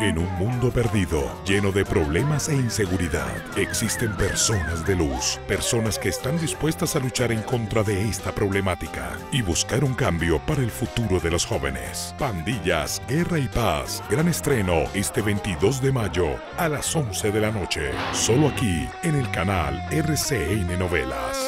En un mundo perdido, lleno de problemas e inseguridad, existen personas de luz, personas que están dispuestas a luchar en contra de esta problemática y buscar un cambio para el futuro de los jóvenes. Pandillas, Guerra y Paz, gran estreno este 22 de mayo a las 11 de la noche, solo aquí en el canal RCN Novelas.